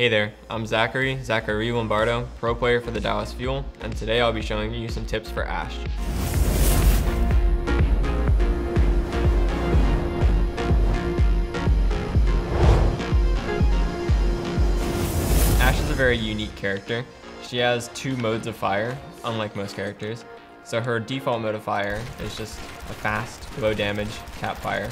Hey there, I'm Zachary, Zachary Lombardo, pro player for the Dallas Fuel, and today I'll be showing you some tips for Ashe. Ashe is a very unique character. She has two modes of fire, unlike most characters. So her default mode of fire is just a fast, low damage tap fire,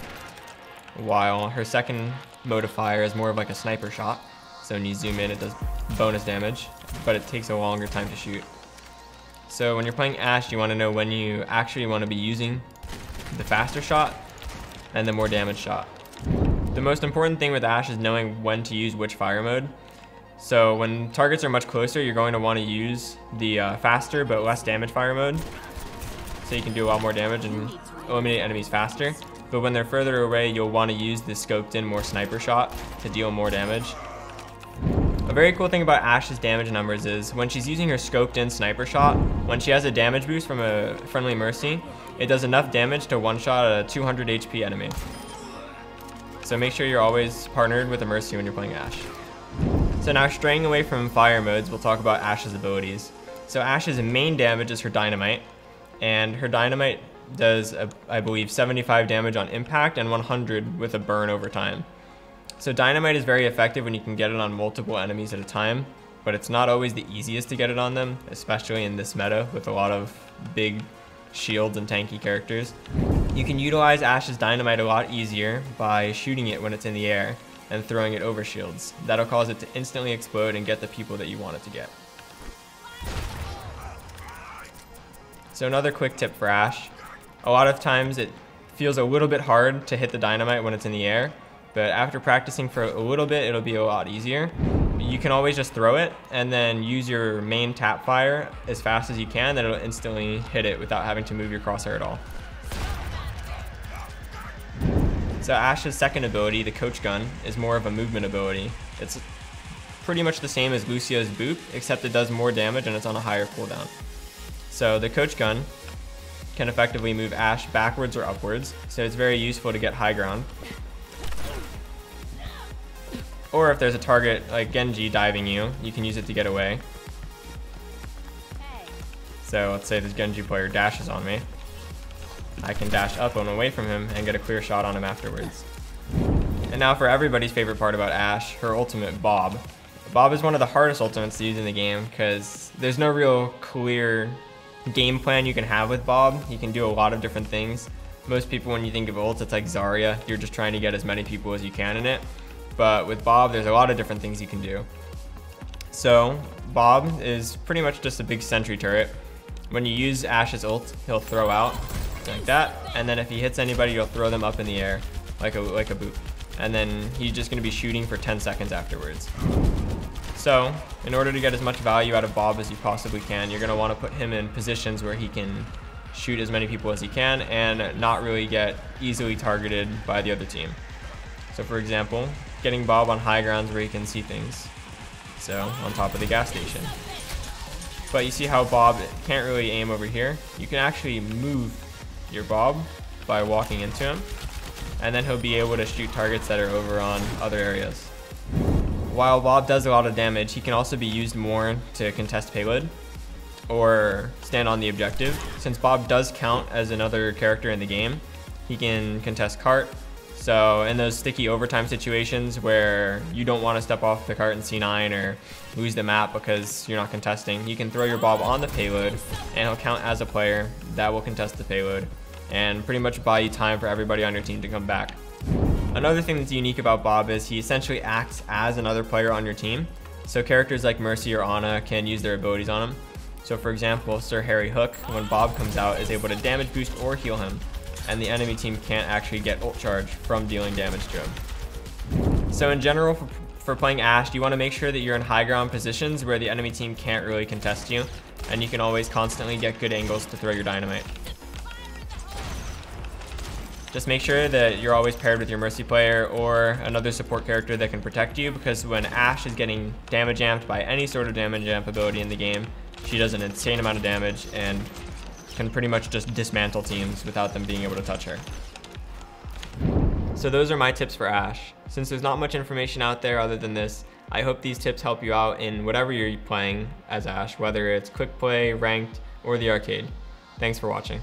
while her second mode of fire is more of like a sniper shot. So when you zoom in, it does bonus damage, but it takes a longer time to shoot. So when you're playing Ashe, you want to know when you actually want to be using the faster shot and the more damage shot. The most important thing with Ashe is knowing when to use which fire mode. So when targets are much closer, you're going to want to use the uh, faster but less damage fire mode. So you can do a lot more damage and eliminate enemies faster. But when they're further away, you'll want to use the scoped in more sniper shot to deal more damage. A very cool thing about Ashe's damage numbers is when she's using her scoped in sniper shot, when she has a damage boost from a friendly Mercy, it does enough damage to one shot a 200 HP enemy. So make sure you're always partnered with a Mercy when you're playing Ashe. So now straying away from fire modes, we'll talk about Ashe's abilities. So Ashe's main damage is her dynamite, and her dynamite does, I believe, 75 damage on impact and 100 with a burn over time. So dynamite is very effective when you can get it on multiple enemies at a time, but it's not always the easiest to get it on them, especially in this meta with a lot of big shields and tanky characters. You can utilize Ashe's dynamite a lot easier by shooting it when it's in the air and throwing it over shields. That'll cause it to instantly explode and get the people that you want it to get. So another quick tip for Ashe. A lot of times it feels a little bit hard to hit the dynamite when it's in the air, but after practicing for a little bit, it'll be a lot easier. You can always just throw it and then use your main tap fire as fast as you can, then it'll instantly hit it without having to move your crosshair at all. So Ashe's second ability, the Coach Gun, is more of a movement ability. It's pretty much the same as Lucio's Boop, except it does more damage and it's on a higher cooldown. So the Coach Gun can effectively move Ashe backwards or upwards, so it's very useful to get high ground. Or if there's a target like Genji diving you, you can use it to get away. So let's say this Genji player dashes on me. I can dash up and away from him and get a clear shot on him afterwards. And now for everybody's favorite part about Ashe, her ultimate, Bob. Bob is one of the hardest ultimates to use in the game because there's no real clear game plan you can have with Bob. You can do a lot of different things. Most people, when you think of ults, it's like Zarya. You're just trying to get as many people as you can in it. But with Bob, there's a lot of different things you can do. So Bob is pretty much just a big sentry turret. When you use Ashe's ult, he'll throw out like that. And then if he hits anybody, you'll throw them up in the air like a, like a boop. And then he's just gonna be shooting for 10 seconds afterwards. So in order to get as much value out of Bob as you possibly can, you're gonna wanna put him in positions where he can shoot as many people as he can and not really get easily targeted by the other team. So for example, getting Bob on high grounds where he can see things. So on top of the gas station. But you see how Bob can't really aim over here? You can actually move your Bob by walking into him, and then he'll be able to shoot targets that are over on other areas. While Bob does a lot of damage, he can also be used more to contest payload or stand on the objective. Since Bob does count as another character in the game, he can contest cart. So in those sticky overtime situations where you don't want to step off the cart in C9 or lose the map because you're not contesting, you can throw your Bob on the payload and he'll count as a player that will contest the payload and pretty much buy you time for everybody on your team to come back. Another thing that's unique about Bob is he essentially acts as another player on your team. So characters like Mercy or Ana can use their abilities on him. So for example, Sir Harry Hook, when Bob comes out, is able to damage boost or heal him, and the enemy team can't actually get ult charge from dealing damage to him. So in general, for, for playing Ashe, you want to make sure that you're in high ground positions where the enemy team can't really contest you, and you can always constantly get good angles to throw your dynamite. Just make sure that you're always paired with your Mercy player or another support character that can protect you because when Ashe is getting damage amped by any sort of damage amp ability in the game, she does an insane amount of damage and can pretty much just dismantle teams without them being able to touch her. So those are my tips for Ashe. Since there's not much information out there other than this, I hope these tips help you out in whatever you're playing as Ashe, whether it's quick play, ranked, or the arcade. Thanks for watching.